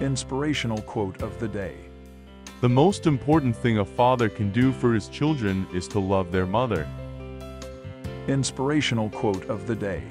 Inspirational quote of the day. The most important thing a father can do for his children is to love their mother. Inspirational quote of the day.